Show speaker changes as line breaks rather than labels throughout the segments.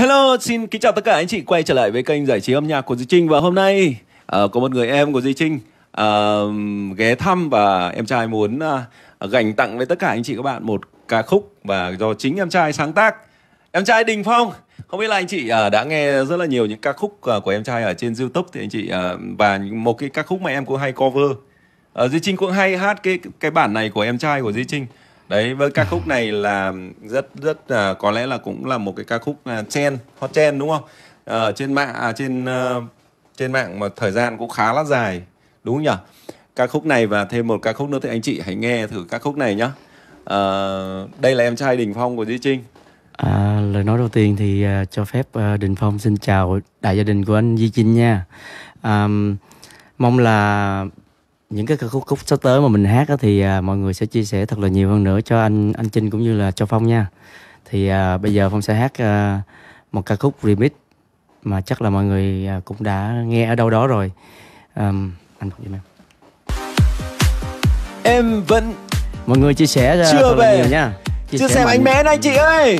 Hello, xin kính chào tất cả anh chị quay trở lại với kênh giải trí âm nhạc của Duy Trinh và hôm nay uh, có một người em của Duy Trinh uh, ghé thăm và em trai muốn uh, gành tặng với tất cả anh chị các bạn một ca khúc và do chính em trai sáng tác. Em trai Đình Phong, không biết là anh chị uh, đã nghe rất là nhiều những ca khúc uh, của em trai ở trên YouTube thì anh chị uh, và một cái ca khúc mà em cũng hay cover. Uh, Duy Trinh cũng hay hát cái cái bản này của em trai của Duy Trinh đấy với ca khúc này là rất rất uh, có lẽ là cũng là một cái ca khúc uh, hot chen đúng không? Uh, trên mạng à, trên uh, trên mạng mà thời gian cũng khá là dài đúng không nhỉ? Ca khúc này và thêm một ca khúc nữa thì anh chị hãy nghe thử ca khúc này nhá. Uh, đây là em trai Đình Phong của Duy Trinh.
À, lời nói đầu tiên thì uh, cho phép uh, Đình Phong xin chào đại gia đình của anh Duy Trinh nha. Um, mong là những cái ca khúc khúc sắp tới mà mình hát á, thì à, mọi người sẽ chia sẻ thật là nhiều hơn nữa cho anh anh Trinh cũng như là cho Phong nha. Thì à, bây giờ Phong sẽ hát à, một ca khúc remix mà chắc là mọi người à, cũng đã nghe ở đâu đó rồi. Um, anh giùm em.
Em vẫn
mọi người chia sẻ ra
Chưa
thật là
về.
nhiều nha. Chia
chưa
sẻ
xem
mạnh-
anh bé này chị ơi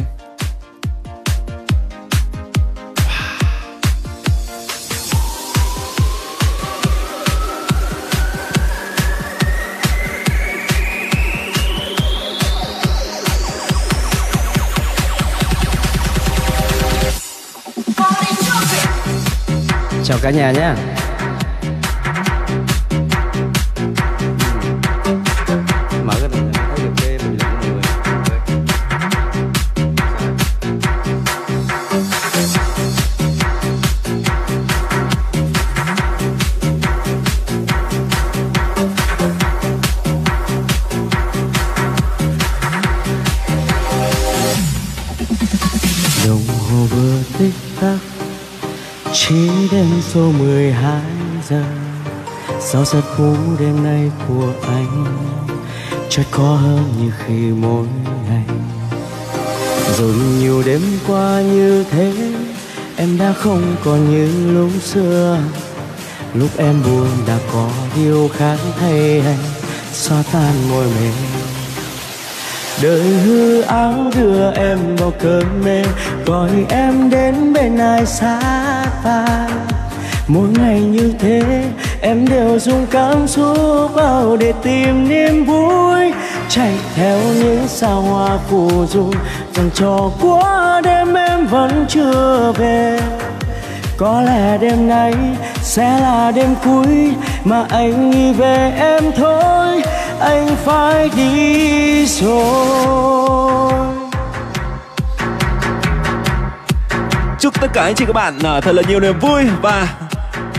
cả nhà nhé. Mở cái này thấy được cái bình luận mọi người. Đồng hồ vừa tích tắc chỉ đến số 12 giờ Sao giấc khúc đêm nay của anh. Chợt có hơn như khi mỗi ngày. Rồi nhiều đêm qua như thế, Em đã không còn như lúc xưa. Lúc em buồn đã có điều khác thay anh, Xóa tan môi mềm đời hư áo đưa em vào cơn mê, gọi em đến bên ai sát vai mỗi ngày như thế, em đều dùng cảm xúc vào để tìm niềm vui. Chạy theo những sao hoa phù du rằng trò của đêm em vẫn chưa về. Có lẽ đêm nay sẽ là đêm cuối mà anh nghĩ về em thôi anh phải đi rồi.
Chúc tất cả anh chị các bạn à, thật là nhiều niềm vui và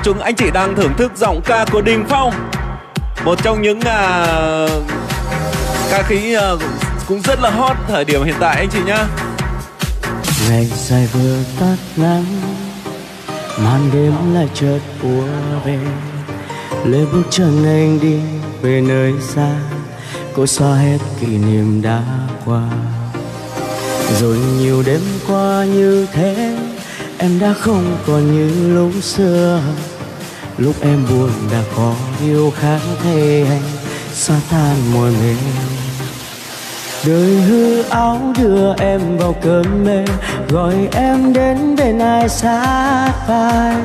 chúng anh chị đang thưởng thức giọng ca của Đình Phong. Một trong những à, ca khí à, cũng rất là hot thời điểm hiện tại anh chị nhá.
Ngày dài vừa tắt ngắn màn đêm lại chợt ùa về. Lê bước chân anh đi về nơi xa cố xóa hết kỷ niệm đã qua. Rồi nhiều đêm qua như thế, em đã không còn như lúc xưa. Lúc em buồn đã có điều khác thay anh, xóa tan môi mềm đời hư áo đưa em vào cơn mê, gọi em đến bên ai sát vai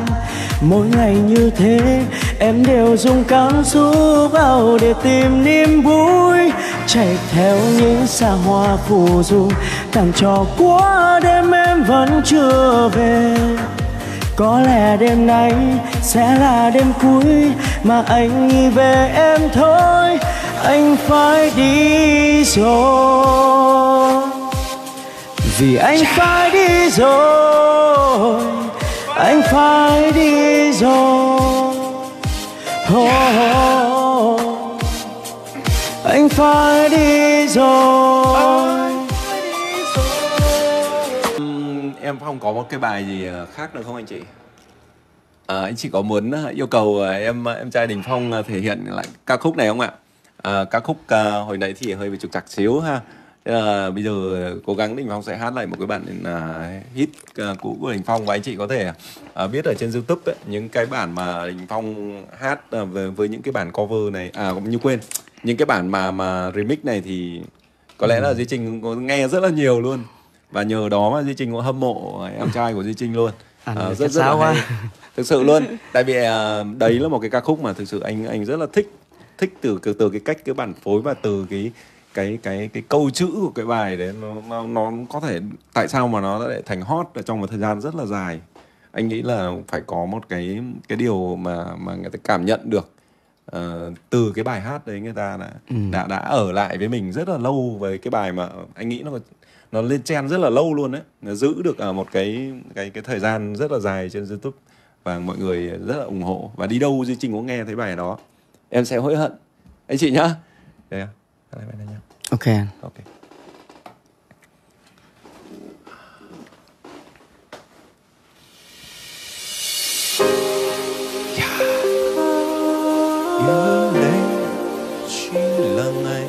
mỗi ngày như thế, em đều dùng cảm xúc vào để tìm niềm vui. Chạy theo những xa hoa phù du, tặng trò của đêm em vẫn chưa về. Có lẽ đêm nay sẽ là đêm cuối mà anh nghĩ về em thôi. Anh phải đi rồi. Vì anh phải đi rồi anh phải đi rồi. Oh, anh phải đi rồi.
Ừm, em Phong có một cái bài gì à, khác nữa không anh chị? À, anh chị có muốn à, yêu cầu em em trai Đình Phong thể hiện lại ca khúc này không ạ? À, ca khúc à, hồi nãy thì hơi bị trục trặc xíu ha Là bây giờ cố gắng Đình Phong sẽ hát lại một cái bản à, hit à, cũ của Đình Phong và anh chị có thể à, biết ở trên YouTube ấy, những cái bản mà Đình Phong hát à, với, với những cái bản cover này à cũng như quên những cái bản mà mà remix này thì có lẽ là Duy Trình có nghe rất là nhiều luôn. Và nhờ đó mà duy trinh cũng hâm mộ em trai của duy trinh luôn.
Anh
Ờ,
rất
rất là hay. Thực sự luôn. Tại vì à, đấy là một cái ca khúc mà thực sự anh anh rất là thích thích từ từ, từ cái cách cái bản phối và từ cái cái cái cái câu chữ của cái bài đấy nó nó nó có thể tại sao mà nó lại thành hot ở trong một thời gian rất là dài? Anh nghĩ là phải có một cái cái điều mà mà người ta cảm nhận được ờ, từ cái bài hát đấy người ta đã đã đã ở lại với mình rất là lâu với cái bài mà anh nghĩ nó nó lên trend rất là lâu luôn đấy nó giữ được ở một cái cái cái thời gian rất là dài trên YouTube và mọi người rất là ủng hộ. Và đi đâu Duy Trinh cũng nghe thấy bài đó. Em sẽ hối hận. Anh chị nhá. Đây à này nhá
ok anh.
Ok. Yêu đây chỉ là ngày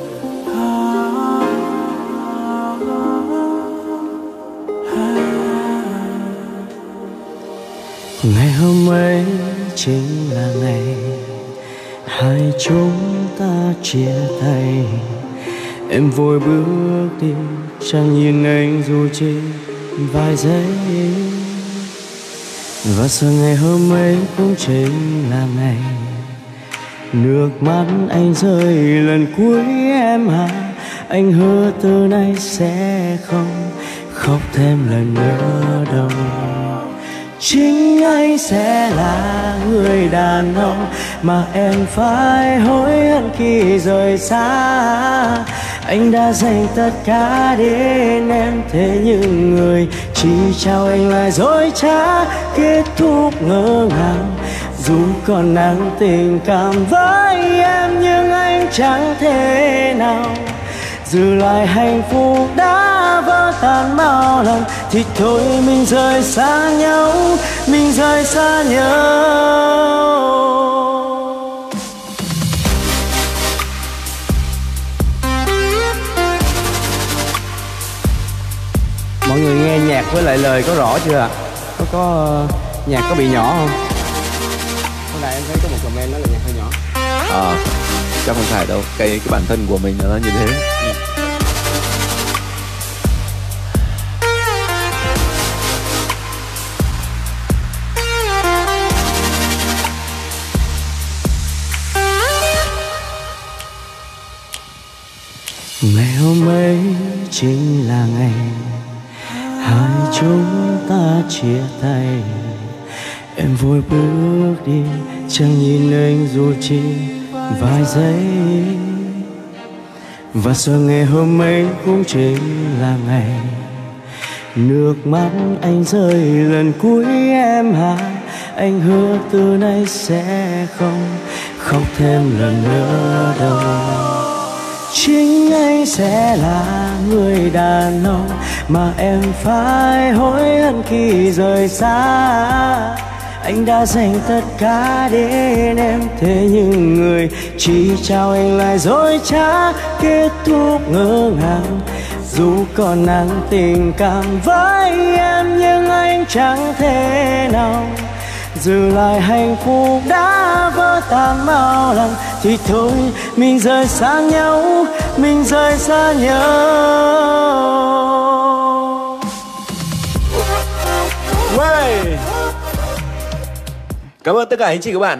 Ngày hôm ấy chính là ngày Hai chúng ta chia tay Em vội bước đi, Chẳng nhìn anh dù chỉ vài giây. Và sợ ngày hôm ấy cũng chính là ngày Nước mắt anh rơi. Lần cuối em à Anh hứa từ nay sẽ không khóc thêm lần nữa đâu. Chính anh sẽ là người đàn ông Mà em phải hối hận khi rời xa. Anh đã dành tất cả đến em, Thế nhưng người chỉ trao anh lại dối trá, Kết thúc ngỡ ngàng. Dù còn nắng tình cảm với em, Nhưng anh chẳng thể nào giữ lại hạnh phúc đã vỡ tan bao lần. Thì thôi mình rời xa nhau, mình rời xa nhau. Mọi người nghe nhạc với lại lời có rõ chưa ạ? Có có ờ, nhạc có bị nhỏ không? Hôm nay em thấy có một comment nói là nhạc hơi nhỏ.
À, chắc không phải đâu. Cái cái bản thân của mình nó như thế.
Ngày hôm ấy chính là ngày chúng ta chia tay. Em vội bước đi, Chẳng nhìn anh dù chỉ vài giây. Và giờ ngày hôm ấy cũng chính là ngày. Nước mắt anh rơi lần cuối em à Anh hứa từ nay sẽ không khóc thêm lần nữa đâu. Chính anh sẽ là người đàn ông mà em phải hối hận khi rời xa. Anh đã dành tất cả đến em Thế nhưng người chỉ trao anh lại dối trá, Kết thúc ngỡ ngàng. Dù còn nắng tình cảm với em Nhưng anh chẳng thể nào giữ lại hạnh phúc đã vỡ tan bao lần. Thì thôi, mình rời xa nhau, mình rời xa nhau.
Cảm ơn tất cả anh chị các bạn